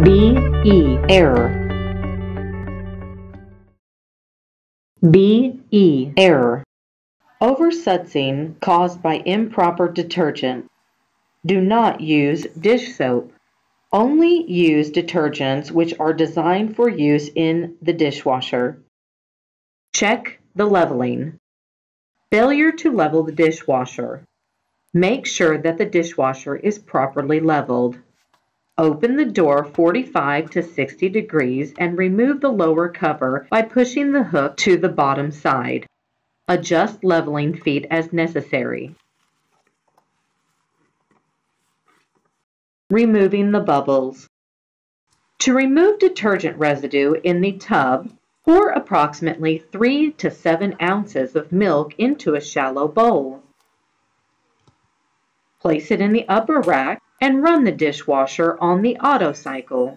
B E error. B E error. Oversudsing caused by improper detergent. Do not use dish soap. Only use detergents which are designed for use in the dishwasher. Check the leveling. Failure to level the dishwasher. Make sure that the dishwasher is properly leveled. Open the door 45 to 60 degrees and remove the lower cover by pushing the hook to the bottom side. Adjust leveling feet as necessary. Removing the bubbles. To remove detergent residue in the tub, pour approximately 3 to 7 ounces of milk into a shallow bowl. Place it in the upper rack and run the dishwasher on the auto cycle.